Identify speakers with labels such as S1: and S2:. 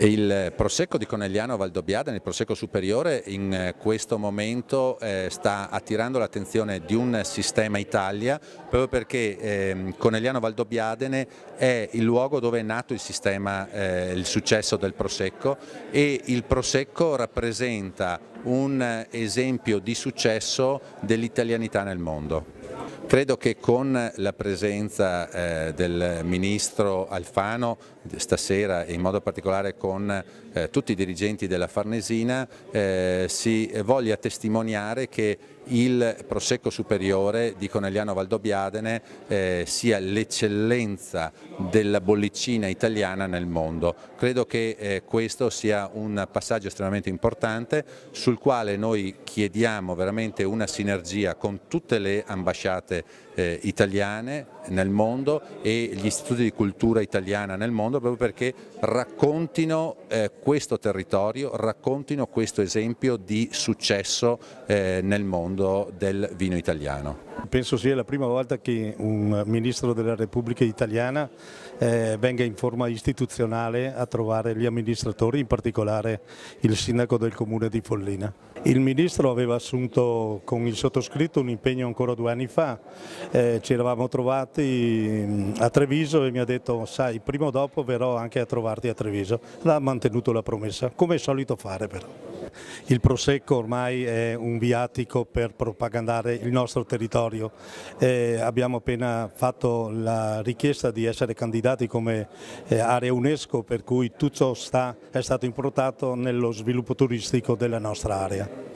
S1: Il Prosecco di Conegliano Valdobbiadene, il Prosecco superiore, in eh, questo momento eh, sta attirando l'attenzione di un sistema Italia proprio perché eh, Conegliano Valdobbiadene è il luogo dove è nato il sistema, eh, il successo del Prosecco e il Prosecco rappresenta un esempio di successo dell'italianità nel mondo. Credo che con la presenza eh, del Ministro Alfano stasera e in modo particolare con eh, tutti i dirigenti della Farnesina eh, si voglia testimoniare che il Prosecco Superiore di Conegliano Valdobbiadene eh, sia l'eccellenza della bollicina italiana nel mondo. Credo che eh, questo sia un passaggio estremamente importante sul quale noi chiediamo veramente una sinergia con tutte le ambasciate eh, italiane nel mondo e gli istituti di cultura italiana nel mondo proprio perché raccontino eh, questo territorio, raccontino questo esempio di successo eh, nel mondo del vino italiano.
S2: Penso sia la prima volta che un Ministro della Repubblica Italiana eh, venga in forma istituzionale a trovare gli amministratori, in particolare il Sindaco del Comune di Follina. Il Ministro aveva assunto con il sottoscritto un impegno ancora due anni fa, eh, ci eravamo trovati mm, a Treviso e mi ha detto sai prima o dopo verrò anche a trovarti a Treviso, l'ha mantenuto la promessa, come è solito fare però. Il Prosecco ormai è un viatico per propagandare il nostro territorio. Eh, abbiamo appena fatto la richiesta di essere candidati come eh, area UNESCO per cui tutto sta, è stato improntato nello sviluppo turistico della nostra area.